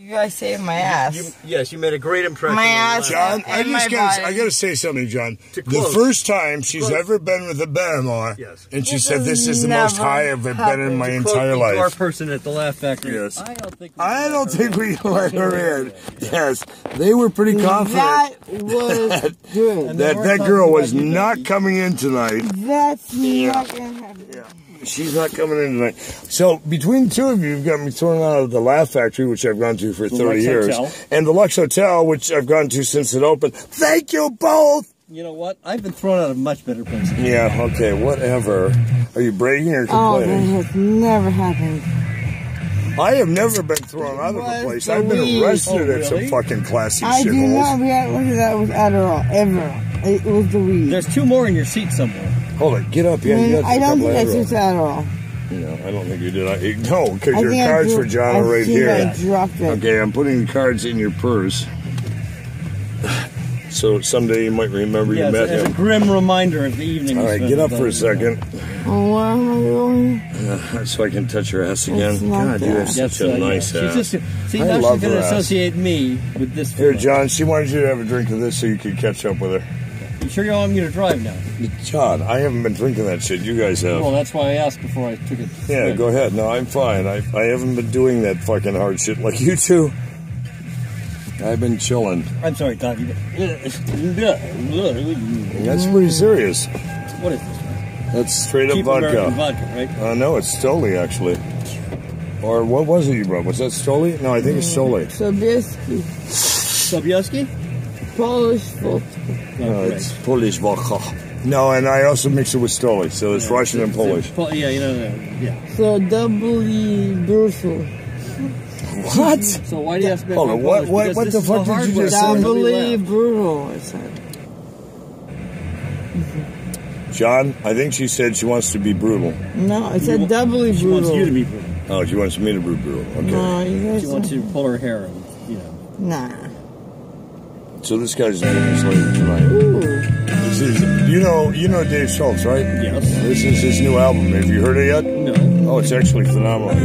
You guys saved my ass. You, yes, you made a great impression. My ass. John, I And just my gotta. I gotta say something, John. The close. first time she's Close. ever been with a Bama, Yes. and she This said, "This is the most high I've ever been in my happened. entire Quote the life." person at the Laugh Factory. Yes. I don't think. we I don't let think her we in. let her in. Yes, they were pretty confident That was good. that that girl was not coming in tonight. That's not gonna happen. She's not coming in tonight. So between the two of you, you've got me thrown out of the Laugh Factory, which I've gone to for 30 Lux years, Hotel. and the Lux Hotel, which I've gone to since it opened. Thank you both. You know what? I've been thrown out of much better places. Yeah. Okay. Whatever. Are you bragging or complaining? Oh, that complaining? has never happened. I have never been thrown out of a place. I've been arrested Oh, at some fucking classy I do not shitholes. react like that with Adderall ever. It was the weed. There's two more in your seat somewhere. Hold it. Get up. Yeah, I, you mean, got I don't think I couple took Adderall. Adderall. No, I don't think you did. I, no, because your cards dro- for John are right here. I dropped it. Okay, I'm putting the cards in your purse. So someday you might remember you Yes, met as a him. grim reminder of the evening. All we right, spent get up for a second, Oh, what am I doing? uh, so I can touch your ass again. not God, you have such Yes, a uh, yeah. nice She's just, see, I now love she's going to associate me with this. Here. John, she wanted you to have a drink of this so you could catch up with her. You sure you want me to drive now? John, I haven't been drinking that shit. You guys have. Well, that's why I asked before I took it. Yeah, go ahead. No, I'm fine. I, I haven't been doing that fucking hard shit like you two. I've been chilling. I'm sorry, Doc. you- That's pretty serious. What is this? That's straight up Cheap American vodka. vodka, right? Uh, no, it's Stoli, actually. Or what was it you brought? Was that Stoli? No, I think it's Stoli. Sobieski, Sobieski? Polish folk. No, oh, it's Polish vodka. No, and I also mix it with Stoli, so it's Russian and Polish. Po- Yeah, you know, yeah. So doubly brutal. What? So why do you have to Hold if on, what- what- what the fuck did you just say? Doubly Nobody laughed. brutal, I said. John, I think she said she wants to be brutal. No, I said wa- doubly She brutal. wants you to be brutal. Oh, she wants me to be brutal. Okay. No, you guys She wants don't- you to pull her hair and, you know. Nah. So this guy's getting us later tonight. Ooh. This is, you know, you know Dave Schultz, right? Yes. This is his new album. Have you heard it yet? No. Oh, it's actually phenomenal.